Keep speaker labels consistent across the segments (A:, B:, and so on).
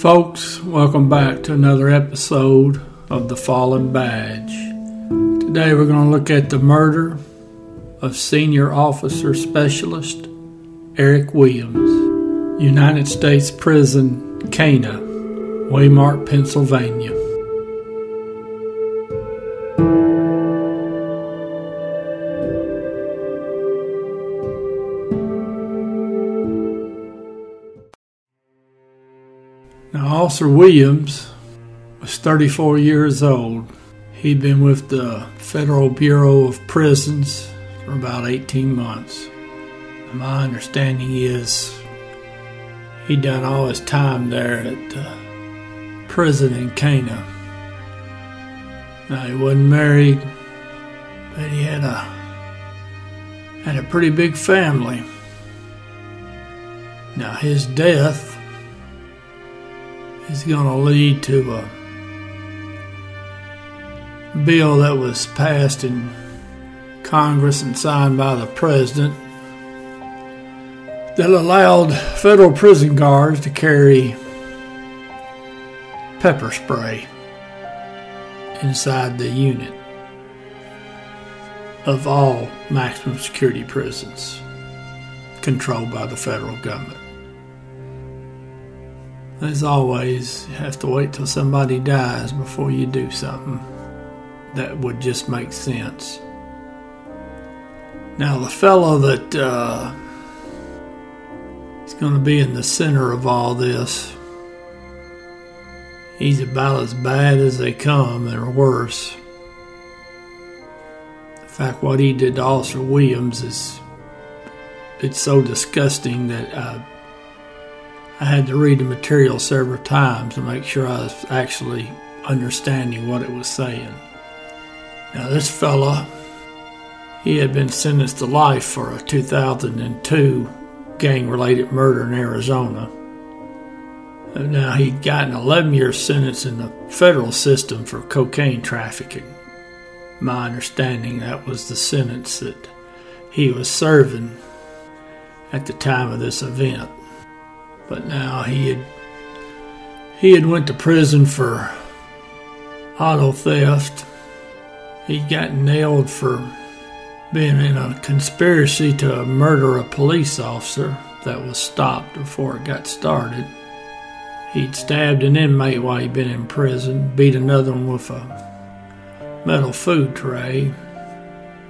A: Folks, welcome back to another episode of The Fallen Badge. Today we're going to look at the murder of Senior Officer Specialist Eric Williams, United States Prison, Canaan, Waymart, Pennsylvania. Officer Williams was 34 years old. He'd been with the Federal Bureau of Prisons for about 18 months. My understanding is he'd done all his time there at the prison in Canaan. Now, he wasn't married, but he had a had a pretty big family. Now, his death is going to lead to a bill that was passed in Congress and signed by the president that allowed federal prison guards to carry pepper spray inside the unit of all maximum security prisons controlled by the federal government. As always, you have to wait till somebody dies before you do something that would just make sense. Now, the fellow that uh, is going to be in the center of all this, he's about as bad as they come, or worse. In fact, what he did to Officer Williams is it's so disgusting that uh, I had to read the material several times to make sure I was actually understanding what it was saying. Now, this fella, he had been sentenced to life for a 2002 gang related murder in Arizona. Now, he'd gotten an 11 year sentence in the federal system for cocaine trafficking. My understanding that was the sentence that he was serving at the time of this event. But now he had he had went to prison for auto theft. He'd gotten nailed for being in a conspiracy to murder a police officer that was stopped before it got started. He'd stabbed an inmate while he'd been in prison, beat another one with a metal food tray,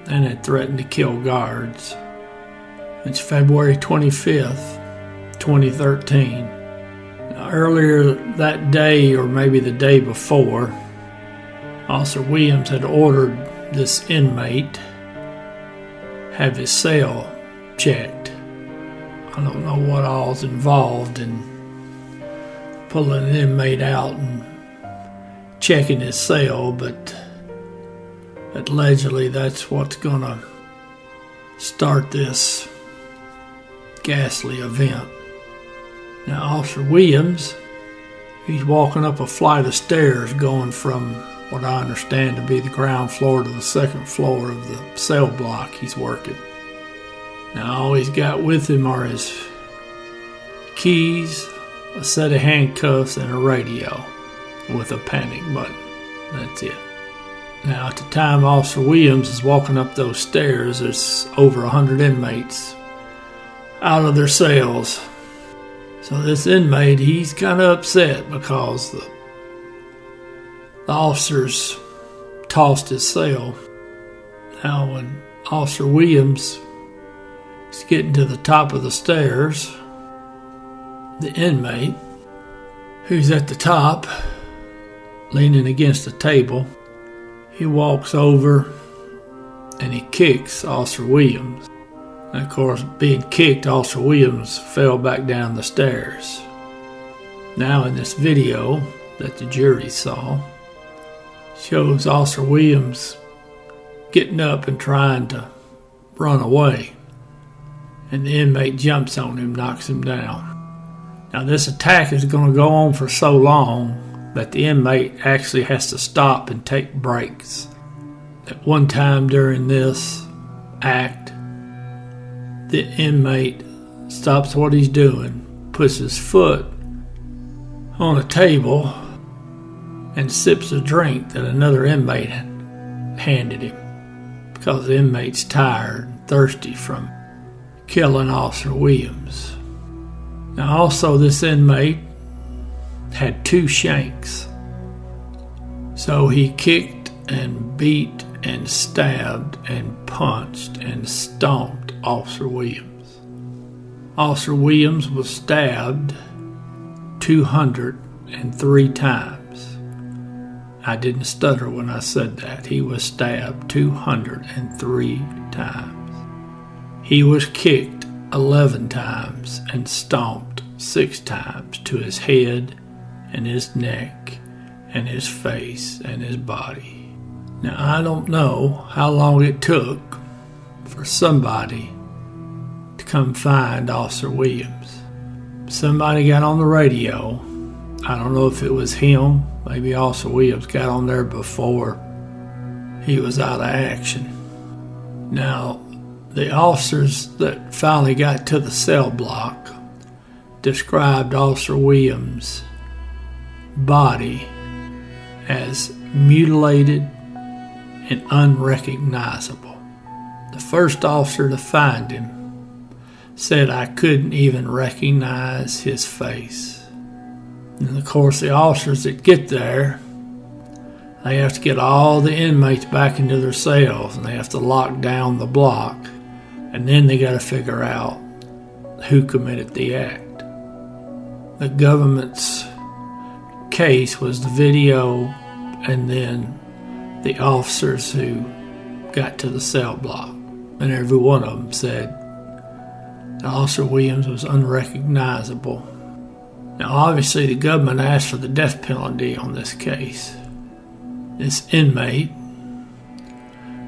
A: and had threatened to kill guards. It's February 25th, 2013. Earlier that day, or maybe the day before, Officer Williams had ordered this inmate have his cell checked. I don't know what all's involved in pulling an inmate out and checking his cell, but allegedly that's what's going to start this ghastly event. Now, Officer Williams, he's walking up a flight of stairs going from what I understand to be the ground floor to the second floor of the cell block he's working. Now, all he's got with him are his keys, a set of handcuffs, and a radio with a panic button. That's it. Now, at the time Officer Williams is walking up those stairs, there's over a hundred inmates out of their cells so this inmate, he's kind of upset because the, the officers tossed his cell. Now, when Officer Williams is getting to the top of the stairs, the inmate, who's at the top, leaning against the table, he walks over and he kicks Officer Williams. And of course, being kicked, Officer Williams fell back down the stairs. Now, in this video that the jury saw, shows Officer Williams getting up and trying to run away. And the inmate jumps on him, knocks him down. Now, this attack is going to go on for so long that the inmate actually has to stop and take breaks. At one time during this, act, the inmate stops what he's doing, puts his foot on a table, and sips a drink that another inmate handed him because the inmate's tired and thirsty from killing Officer Williams. Now, also, this inmate had two shanks. So he kicked and beat and stabbed and punched and stomped Officer Williams. Officer Williams was stabbed 203 times. I didn't stutter when I said that. He was stabbed 203 times. He was kicked 11 times and stomped six times to his head and his neck and his face and his body. Now, I don't know how long it took for somebody to come find Officer Williams. Somebody got on the radio. I don't know if it was him. Maybe Officer Williams got on there before he was out of action. Now, the officers that finally got to the cell block described Officer Williams' body as mutilated and unrecognizable. The first officer to find him said I couldn't even recognize his face. And of course, the officers that get there, they have to get all the inmates back into their cells and they have to lock down the block. And then they got to figure out who committed the act. The government's case was the video and then the officers who got to the cell block. And every one of them said Officer Williams was unrecognizable. Now, obviously, the government asked for the death penalty on this case. This inmate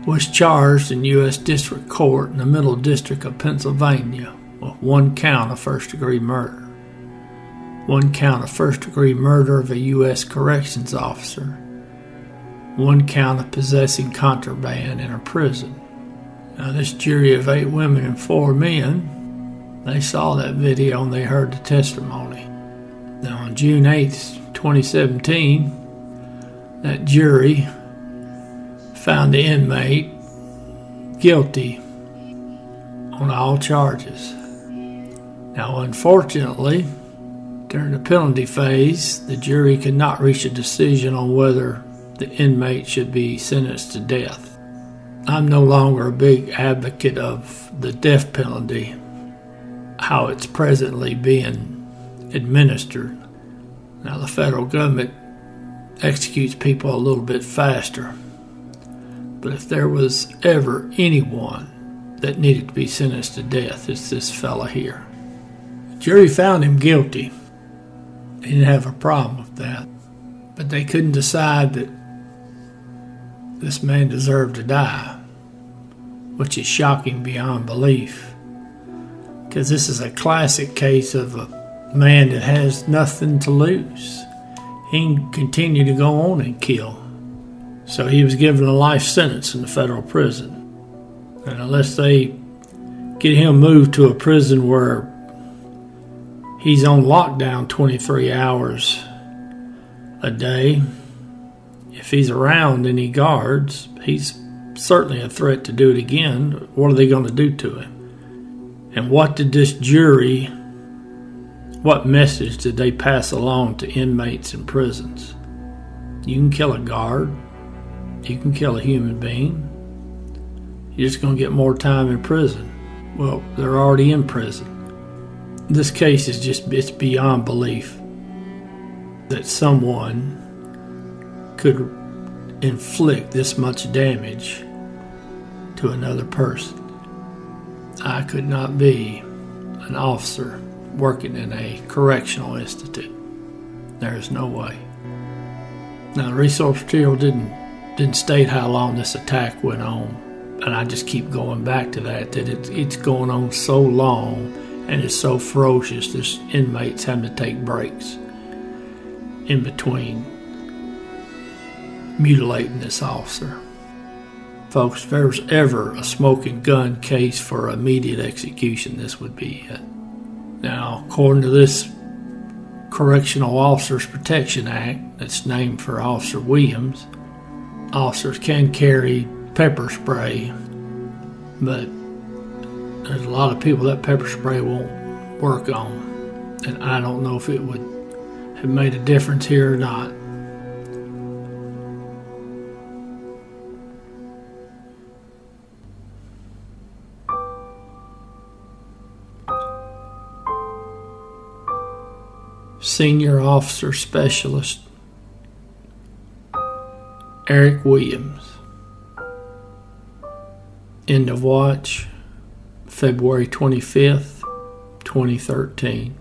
A: was charged in U.S. District Court in the Middle District of Pennsylvania with one count of first degree murder, one count of first degree murder of a U.S. corrections officer, one count of possessing contraband in a prison. Now, this jury of eight women and four men, they saw that video and they heard the testimony. Now, on June 8th, 2017, that jury found the inmate guilty on all charges. Now, unfortunately, during the penalty phase, the jury could not reach a decision on whether the inmate should be sentenced to death. I'm no longer a big advocate of the death penalty, how it's presently being administered. Now, the federal government executes people a little bit faster. But if there was ever anyone that needed to be sentenced to death, it's this fella here. The jury found him guilty. They didn't have a problem with that. But they couldn't decide that this man deserved to die, which is shocking beyond belief. Because this is a classic case of a man that has nothing to lose. He can continue to go on and kill. So he was given a life sentence in the federal prison. And unless they get him moved to a prison where he's on lockdown 23 hours a day, if he's around any guards, he's certainly a threat to do it again. What are they going to do to him? And what did this jury, what message did they pass along to inmates in prisons? You can kill a guard, you can kill a human being. You're just going to get more time in prison. Well, they're already in prison. This case is just, it's beyond belief that someone could inflict this much damage to another person. I could not be an officer working in a correctional institute. There is no way. Now, the resource material didn't didn't state how long this attack went on. And I just keep going back to that, that it, it's going on so long and it's so ferocious, there's inmates having to take breaks in between mutilating this officer. Folks, if there was ever a smoking gun case for immediate execution, this would be it. Now, according to this Correctional Officers Protection Act, that's named for Officer Williams, officers can carry pepper spray, but there's a lot of people that pepper spray won't work on. And I don't know if it would have made a difference here or not. Senior Officer Specialist Eric Williams. End of watch, February 25th, 2013.